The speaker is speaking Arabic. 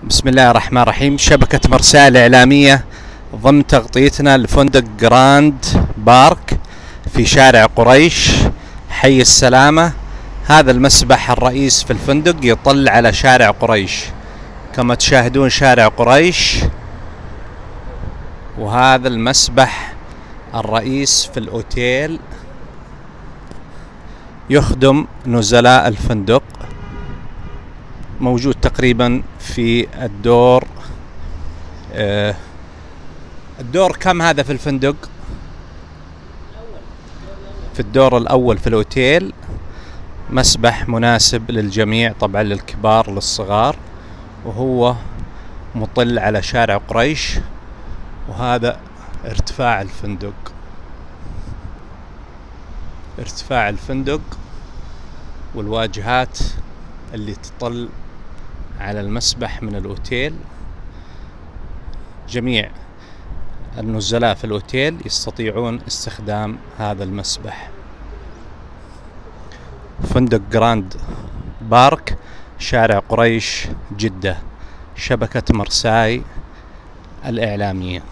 بسم الله الرحمن الرحيم. شبكة مرسال الإعلامية ضمن تغطيتنا لفندق جراند بارك في شارع قريش. حي السلامة. هذا المسبح الرئيس في الفندق يطل على شارع قريش. كما تشاهدون شارع قريش وهذا المسبح الرئيس في الأوتيل يخدم نزلاء الفندق. موجود تقريبا في الدور آه الدور كم هذا في الفندق؟ في الدور الأول في الأوتيل مسبح مناسب للجميع طبعا للكبار للصغار وهو مطل على شارع قريش وهذا ارتفاع الفندق. ارتفاع الفندق والواجهات اللي تطل على المسبح من الأوتيل. جميع النزلاء في الأوتيل يستطيعون استخدام هذا المسبح. فندق جراند بارك شارع قريش جدة شبكة مرساي الإعلامية.